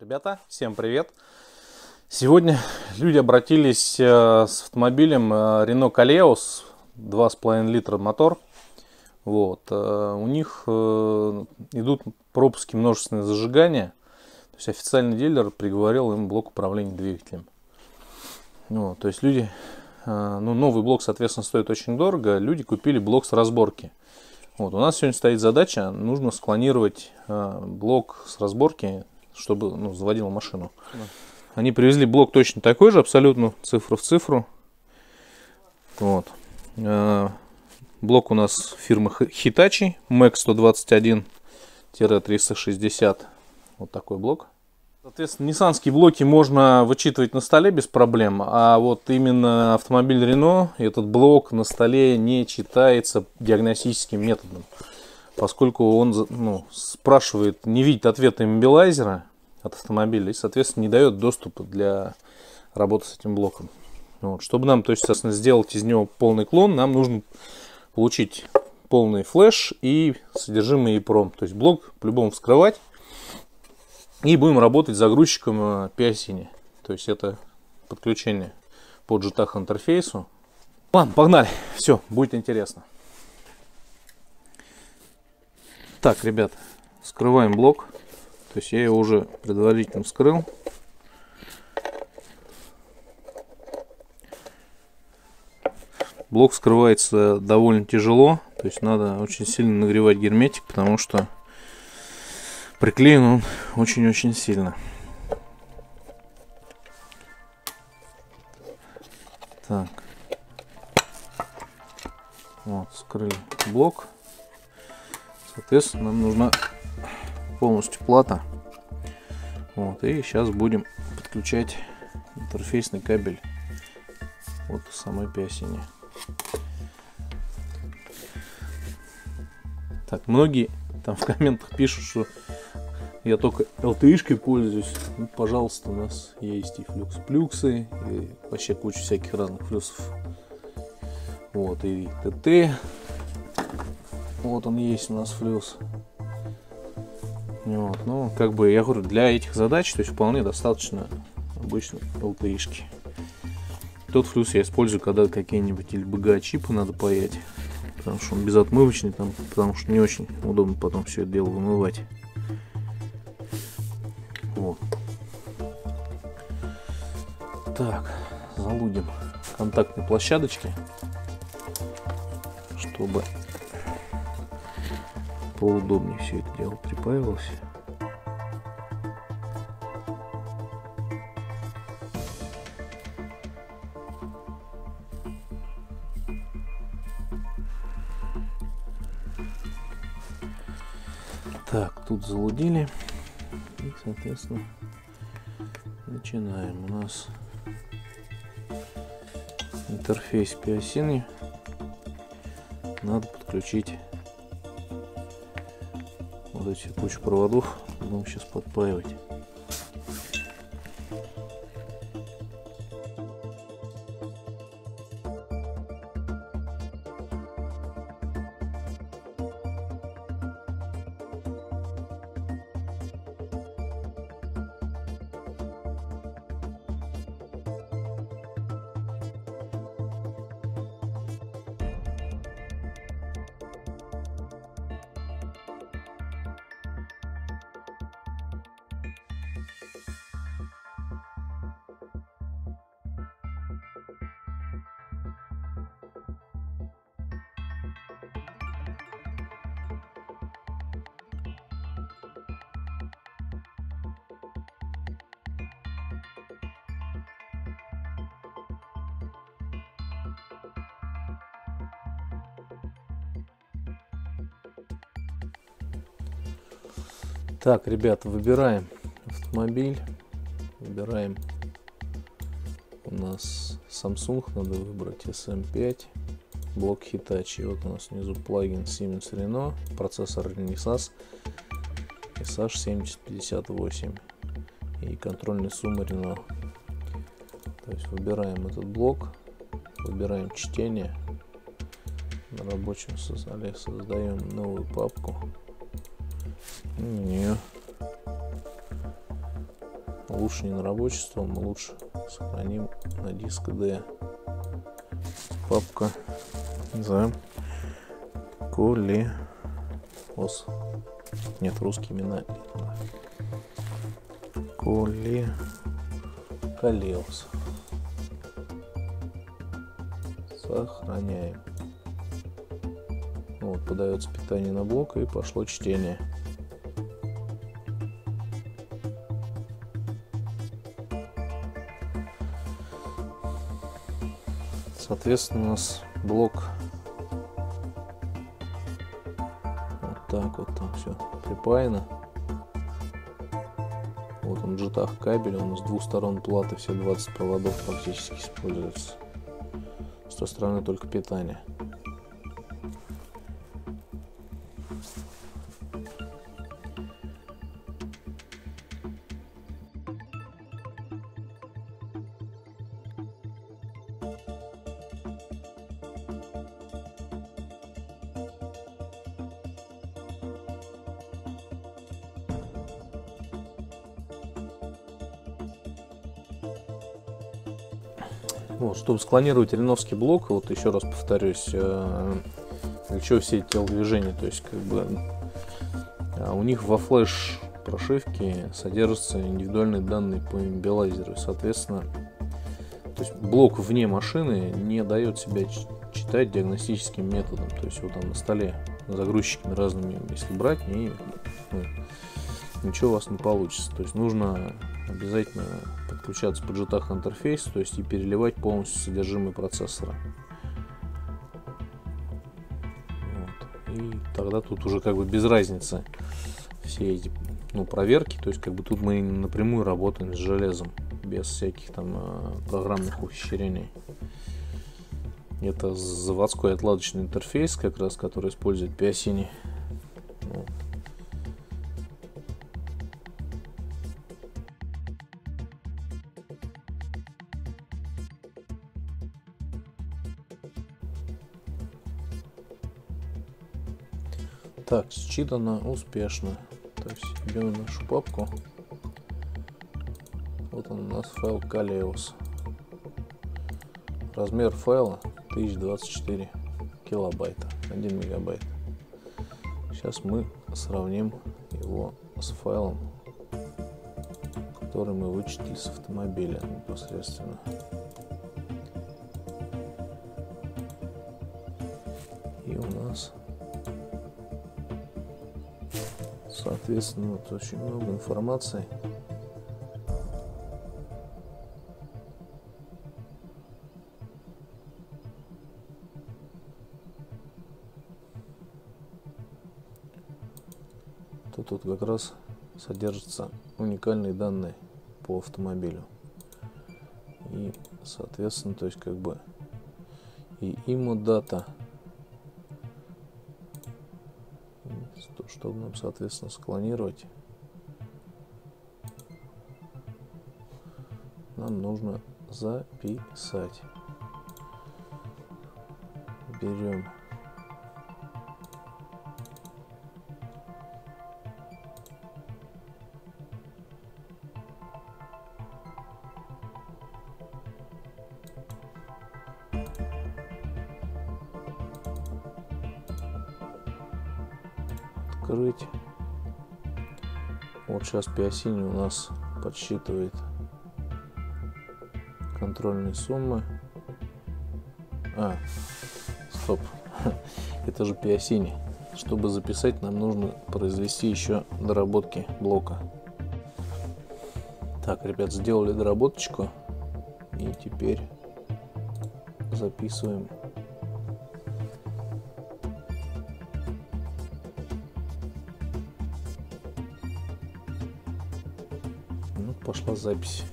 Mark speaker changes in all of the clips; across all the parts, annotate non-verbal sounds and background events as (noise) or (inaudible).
Speaker 1: Ребята, всем привет! Сегодня люди обратились э, с автомобилем э, Renault Kaleos 2,5 литра мотор. Вот. Э, у них идут пропуски множественные зажигания. То есть официальный дилер приговорил им блок управления двигателем. Вот. То есть люди, ну новый блок, соответственно, стоит очень дорого. Люди купили блок с разборки. Вот. У нас сегодня стоит задача, нужно склонировать блок с разборки чтобы ну, заводила машину. Да. Они привезли блок точно такой же, абсолютно цифру в цифру. Вот. Э, блок у нас фирмы Hitachi MAX 121-360. Вот такой блок. Соответственно, ниссанские блоки можно вычитывать на столе без проблем, а вот именно автомобиль Renault, этот блок на столе не читается диагностическим методом, поскольку он ну, спрашивает, не видит ответа иммобилайзера, от автомобиля и, соответственно, не дает доступа для работы с этим блоком. Вот. Чтобы нам, то есть, соответственно, сделать из него полный клон, нам нужно получить полный флеш и содержимое EEPROM. То есть блок по-любому вскрывать. И будем работать с загрузчиком PSINI. То есть это подключение по JTAG интерфейсу. Ладно, погнали. Все, будет интересно. Так, ребят, скрываем блок. То есть я его уже предварительно вскрыл. Блок скрывается довольно тяжело, то есть надо очень сильно нагревать герметик, потому что приклеен он очень-очень сильно. Так. Вот, скрыли блок. Соответственно, нам нужна полностью плата. Вот, и сейчас будем подключать интерфейсный кабель от самой пиосине. Так, многие там в комментах пишут, что я только LTE-шкой пользуюсь. Ну, пожалуйста, у нас есть и флюкс-плюксы, и вообще куча всяких разных плюсов. Вот, и ТТ. Вот он есть у нас флюс. Вот, ну, как бы, я говорю, для этих задач, то есть вполне достаточно обычной LTE-шки. Тот флюс я использую, когда какие-нибудь LBG чипы надо паять. Потому что он безотмывочный, там, потому что не очень удобно потом все это дело вымывать. Вот. Так, залудим контактные площадочки, поудобнее все это дело припаивалось. Так, тут залудили. И, соответственно, начинаем. У нас интерфейс пиосины надо подключить вот эти кучу проводов будем сейчас подпаивать. Так, ребята, выбираем автомобиль. Выбираем у нас Samsung, надо выбрать SM5, блок Hitachi. Вот у нас внизу плагин Siemens Renault, процессор Renesas SH7058 и контрольная сумма Renault. То есть выбираем этот блок, выбираем чтение. На рабочем столе создаем новую папку. Не. улучшение на рабочество мы лучше сохраним на диск D. Папка назовем Колеос. Нет, русские имена. Коле... Колеос. Сохраняем. Вот, подается питание на блок и пошло чтение. Соответственно, у нас блок вот так вот там все припаяно. Вот он джетах кабель, он с двух сторон платы, все 20 проводов фактически используется. С той стороны только питание. Склонировать реновский блок, вот еще раз повторюсь, э, для чего все эти телодвижения, то есть как бы а у них во флеш прошивке содержатся индивидуальные данные по имбелайзеру, соответственно, то есть блок вне машины не дает себя читать диагностическим методом, то есть вот там на столе загрузчиками разными, если брать, не, ну, ничего у вас не получится, то есть нужно обязательно подключаться по JTAG интерфейс, то есть и переливать полностью содержимое процессора. Вот. И тогда тут уже как бы без разницы все эти ну, проверки, то есть как бы тут мы напрямую работаем с железом, без всяких там э, программных ухищрений. Это заводской отладочный интерфейс, как раз, который использует Piacini. Так, считано успешно. То есть берем нашу папку. Вот он у нас файл Kaleos. Размер файла 1024 килобайта, 1 мегабайт. Сейчас мы сравним его с файлом, который мы вычислили с автомобиля непосредственно. Соответственно, вот очень много информации. Тут вот как раз содержатся уникальные данные по автомобилю. И, соответственно, то есть как бы и ему дата нам, соответственно, склонировать, нам нужно записать. Берем открыть. Вот сейчас Пиосини у нас подсчитывает контрольные суммы. А, стоп. (laughs) Это же Пиосини. Чтобы записать, нам нужно произвести еще доработки блока. Так, ребят, сделали доработочку. И теперь записываем пошла запись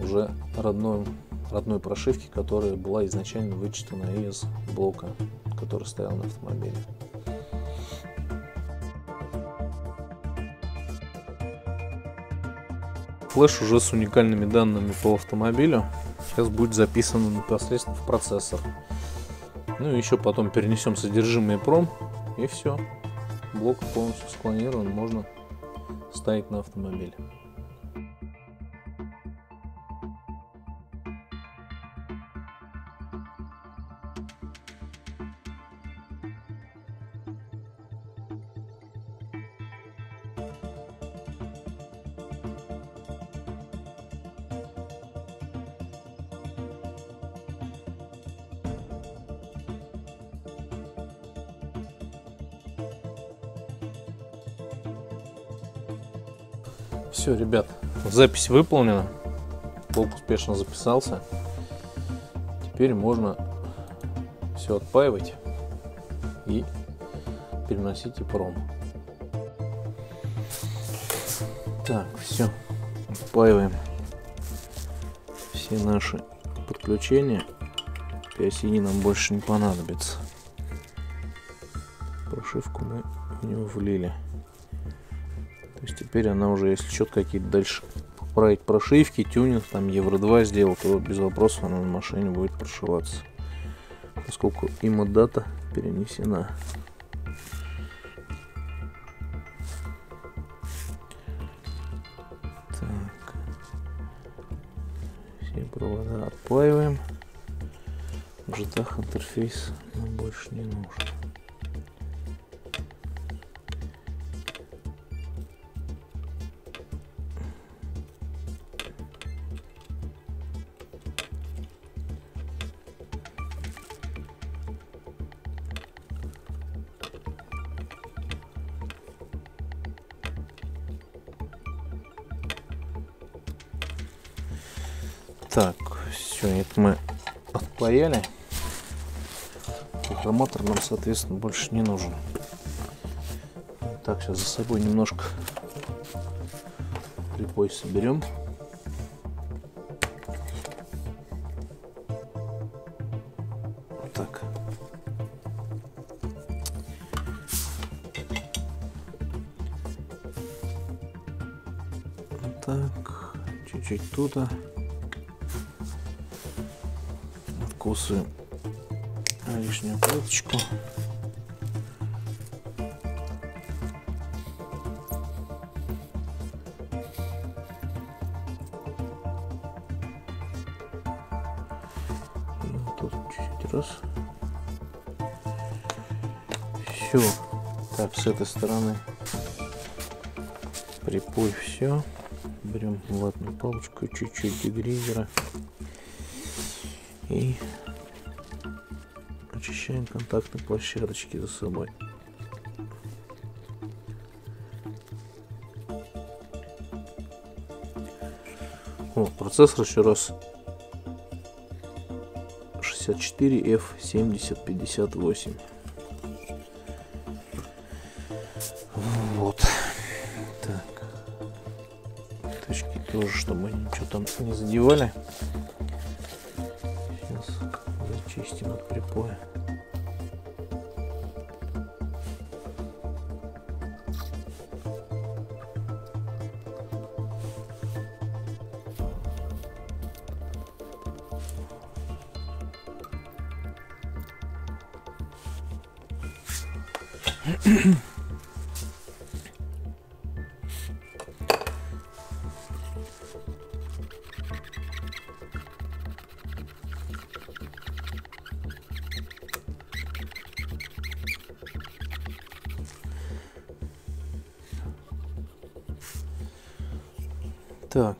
Speaker 1: уже родной, родной прошивки, которая была изначально вычитана из блока, который стоял на автомобиле. Флеш уже с уникальными данными по автомобилю сейчас будет записан непосредственно в процессор. Ну и еще потом перенесем содержимое пром и все. Блок полностью склонирован, можно ставить на автомобиль. Все, ребят, запись выполнена. Блок успешно записался. Теперь можно все отпаивать и переносить и пром. Так, все, отпаиваем все наши подключения. PSI нам больше не понадобится. Прошивку мы в него влили. То есть теперь она уже, если что-то какие-то дальше поправить прошивки, тюнинг, там Евро 2 сделал, то без вопросов она на машине будет прошиваться. Поскольку има дата перенесена. Так. Все провода отпаиваем. JTAG интерфейс нам больше не нужен. Так, все, это мы отпаяли. Программатор нам, соответственно, больше не нужен. Так, сейчас за собой немножко припой соберем. Так. Так, чуть-чуть туда. Откусываем лишнюю вот тут чуть-чуть раз. Все. Так, с этой стороны припой все. Берем ватную палочку, чуть-чуть дегризера и очищаем контактные площадочки за собой. О, процессор еще раз 64F7058. Вот. Точки тоже, чтобы ничего там не задевали. Зачистим от припоя. Так.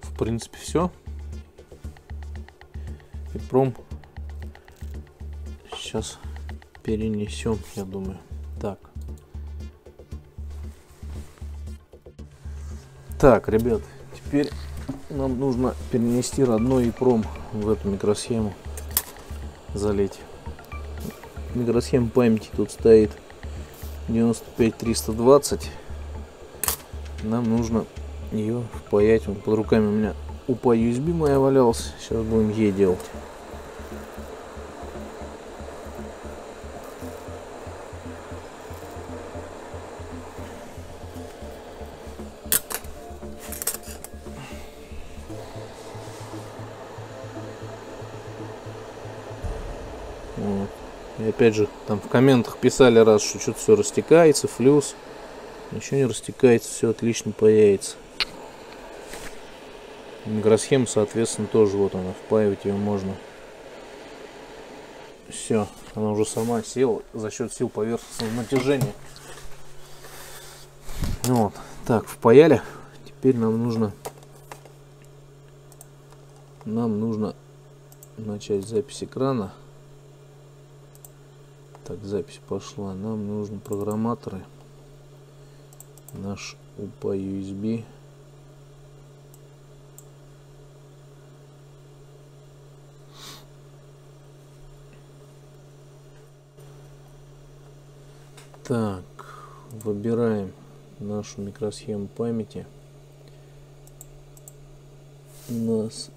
Speaker 1: В принципе, все. И пром сейчас перенесем, я думаю. Так. Так, ребят, теперь нам нужно перенести родной пром в эту микросхему, залить. Микросхема памяти тут стоит 95 320 нам нужно ее впаять. Вот под руками у меня упа USB моя валялась. Сейчас будем ей делать. И опять же, там в комментах писали раз, что что-то все растекается, флюс. Ничего не растекается, все отлично появится. Микросхема, соответственно, тоже вот она, впаивать ее можно. Все, она уже сама села за счет сил поверхностного натяжения. Вот, так, впаяли. Теперь нам нужно, нам нужно начать запись экрана. Так, запись пошла. Нам нужны программаторы. наш UPA USB. Так, выбираем нашу микросхему памяти. У нас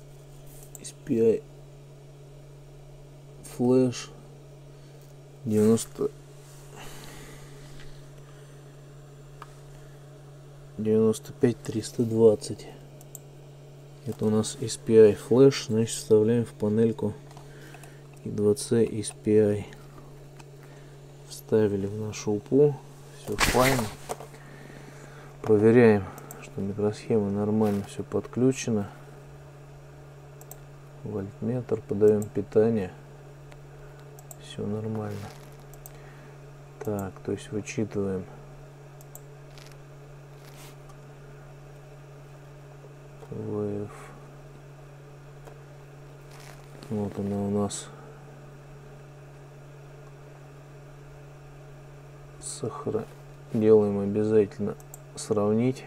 Speaker 1: SPI флеш 90 95 320 это у нас SPI флеш значит вставляем в панельку. И 2C SPI вставили в нашу УПУ. Все файно проверяем что микросхема нормально все подключено. Вольтметр подаем питание все нормально. Так то есть вычитываем. ВФ вот она у нас. Сохра делаем обязательно сравнить.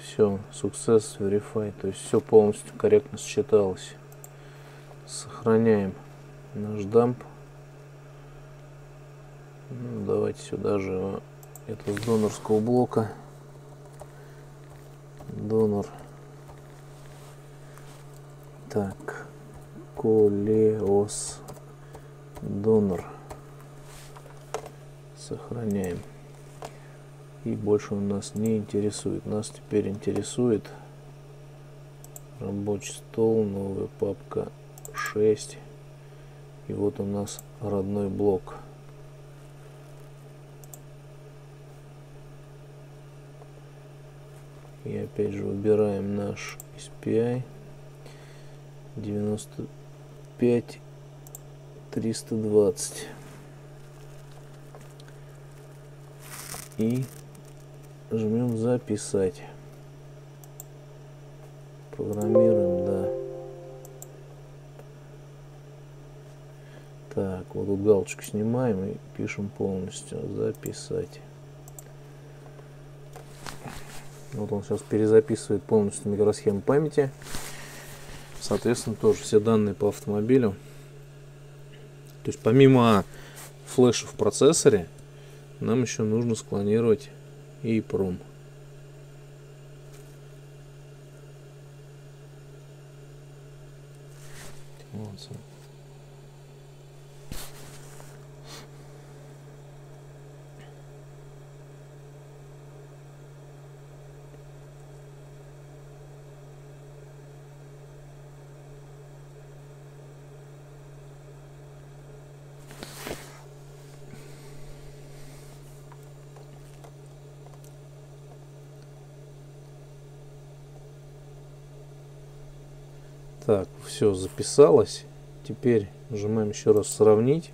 Speaker 1: Все success verify то есть все полностью корректно считалось. Сохраняем наш дамп. Ну, давайте сюда же это с донорского блока. Донор. Так колеос. Донор. Сохраняем. И больше он нас не интересует. Нас теперь интересует рабочий стол новая папка 6 и вот у нас родной блок. И опять же выбираем наш SPI 95 320 и жмем записать. Программируем галочку снимаем и пишем полностью записать вот он сейчас перезаписывает полностью микросхему памяти соответственно тоже все данные по автомобилю то есть помимо флеша в процессоре нам еще нужно склонировать и пром. Вот. Так, все записалось. Теперь нажимаем еще раз сравнить.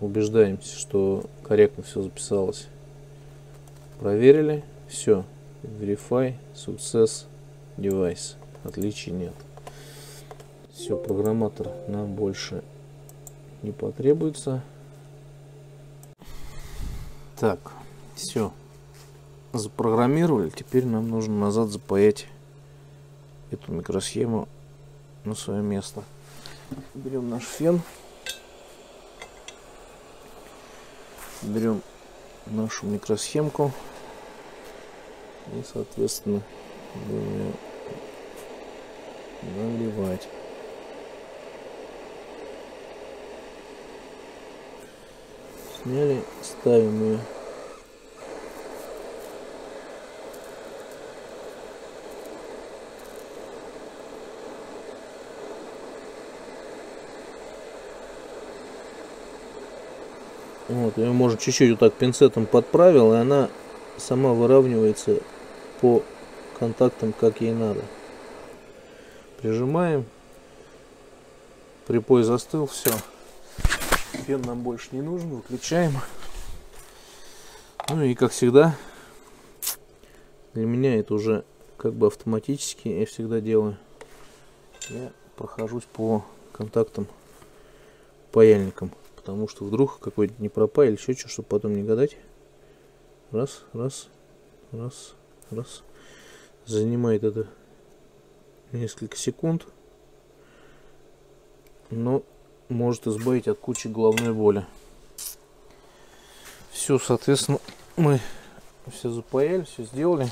Speaker 1: Убеждаемся, что корректно все записалось. Проверили. Все. Verify Success Device. Отличий нет. Все, программатор нам больше не потребуется. Так, все. Запрограммировали. Теперь нам нужно назад запаять эту микросхему на свое место. Берем наш фен. Берем нашу микросхемку. И, соответственно, будем ее наливать. Сняли, ставим ее Вот, ее можно чуть-чуть вот так пинцетом подправил, и она сама выравнивается по контактам, как ей надо. Прижимаем. Припой застыл, все. Фен нам больше не нужен, выключаем. Ну и как всегда, для меня это уже как бы автоматически я всегда делаю. Я прохожусь по контактам паяльникам потому что вдруг какой-то не пропа или еще что, чтобы потом не гадать. Раз, раз, раз, раз. Занимает это несколько секунд. Но может избавить от кучи головной боли. Все, соответственно, мы все запаяли, все сделали.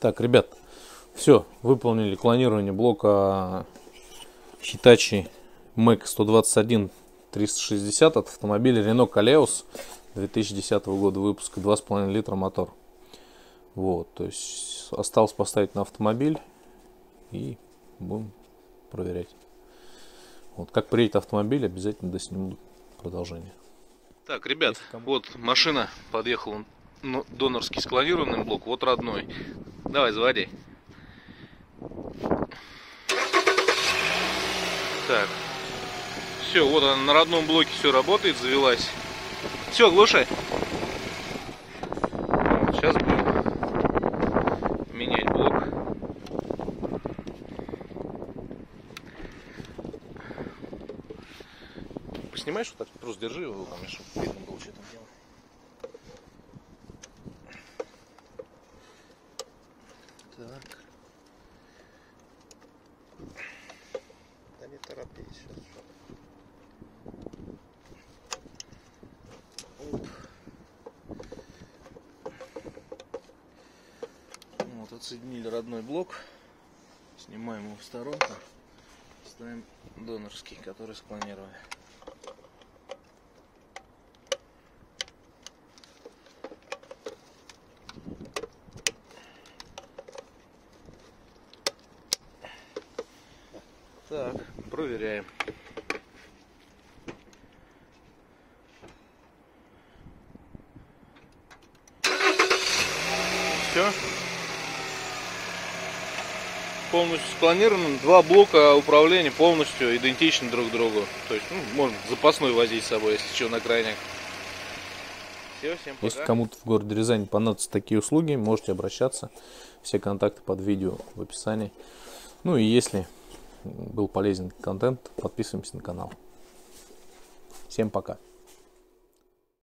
Speaker 1: Так, ребят, все, выполнили клонирование блока Hitachi Mac 121 360 от автомобиля Renault Kaleos 2010 года выпуска 2,5 литра мотор. Вот, то есть осталось поставить на автомобиль и будем проверять. Вот, как приедет автомобиль, обязательно досниму продолжение. Так, ребят, вот машина подъехала ну, донорский склонированный блок, вот родной. Давай, заводи. Так. Все, вот она на родном блоке все работает, завелась. Все, глушай. Сейчас будем менять блок. Поснимаешь вот так, просто держи его, там, чтобы видно было, что там делать. Так.
Speaker 2: Да не торопись сейчас.
Speaker 1: Оп. Вот, отсоединили родной блок. Снимаем его в сторонку. Ставим донорский, который спланировали. Так, проверяем. Полностью спланировано. Два блока управления полностью идентичны друг другу. То есть, ну, можно запасной возить с собой, если что, на крайняк. Все, всем пока. Если кому-то в городе Рязани понадобятся такие услуги, можете обращаться. Все контакты под видео в описании. Ну и если был полезен контент, подписываемся на канал. Всем пока.